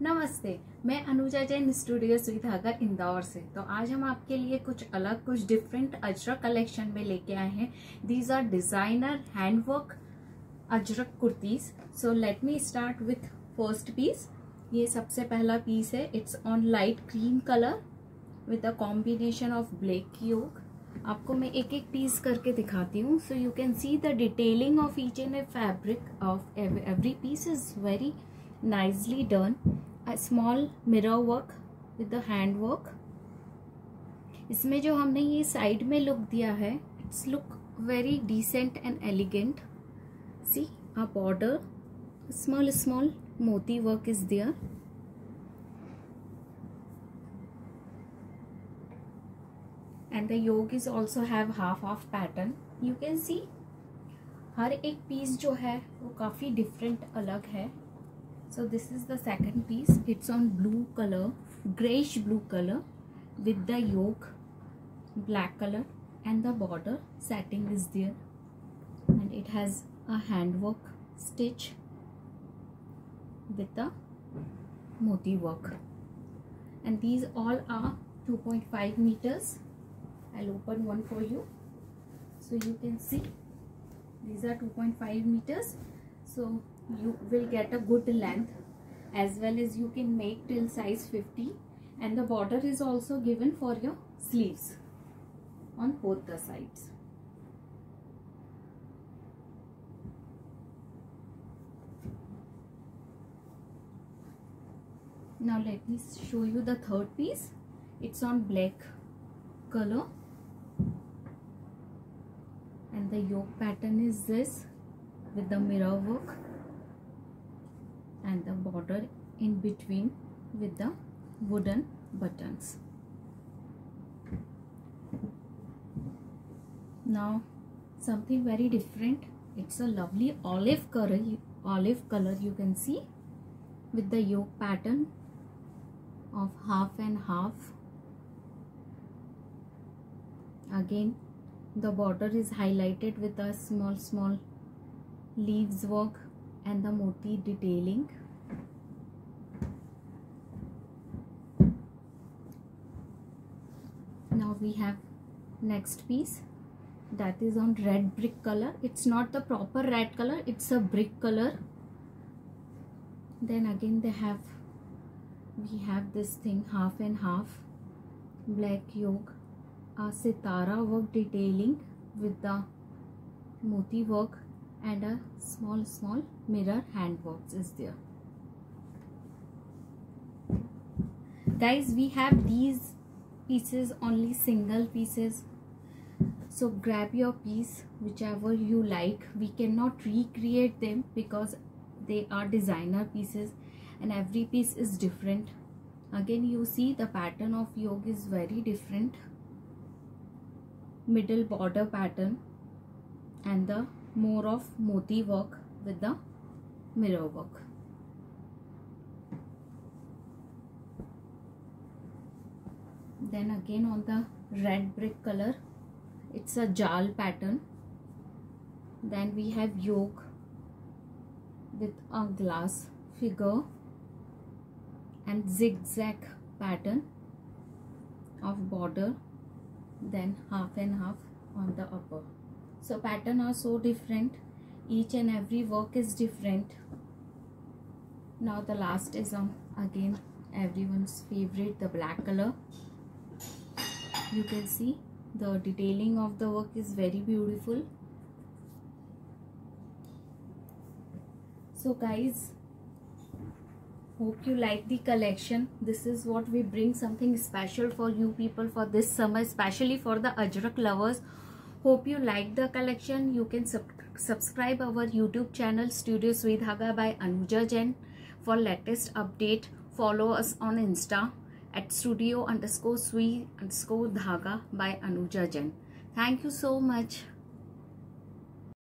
नमस्ते, मैं अनुजा जैन स्टूडियो सुविधागा इंदौर से। तो आज हम आपके लिए कुछ अलग, कुछ डिफरेंट अजरक कलेक्शन में लेके आए हैं। These are designer handwork ajrak kurtis so let me start with first piece ये सबसे पहला पीस है। It's on light cream colour with a combination of black योग आपको मैं एक एक पीस करके दिखाती हूँ। So you can see the detailing of each and a fabric of every piece is very nicely done a small mirror work with the hand work इसमें जो हमने ये साइड में लुक दिया है it's look very decent and elegant see a border small small moti work is there and the yoke is also have half half pattern you can see हर एक piece जो है वो काफ़ी डिफरेंट अलग है so this is the second piece. It's on blue color grayish blue color with the yoke black color and the border setting is there. And it has a handwork stitch with the moti work. And these all are 2.5 meters. I'll open one for you. So you can see these are 2.5 meters. So you will get a good length as well as you can make till size 50 and the border is also given for your sleeves on both the sides. Now let me show you the third piece. It's on black color and the yoke pattern is this with the mirror work and the border in between with the wooden buttons. Now something very different. It's a lovely olive color olive color you can see with the yoke pattern of half and half. Again the border is highlighted with a small small leaves work and the moti detailing. Now we have next piece. That is on red brick color. It's not the proper red color. It's a brick color. Then again they have we have this thing half and half. Black yoke. A sitara work detailing with the moti work and a small small mirror hand works is there. Guys we have these pieces only single pieces. So grab your piece whichever you like. We cannot recreate them because they are designer pieces and every piece is different. Again you see the pattern of yoke is very different. Middle border pattern and the more of moti work with the mirror work. Then again on the red brick color, it's a jal pattern. Then we have yoke with a glass figure and zigzag pattern of border then half and half on the upper so pattern are so different. Each and every work is different. Now the last is on again everyone's favorite the black color. You can see the detailing of the work is very beautiful. So guys hope you like the collection. This is what we bring something special for you people for this summer especially for the Ajrakh lovers hope you like the collection. You can sub subscribe our youtube channel studio sui dhaga by anuja jain. For latest update follow us on insta at studio underscore sui underscore dhaga by anuja jain. Thank you so much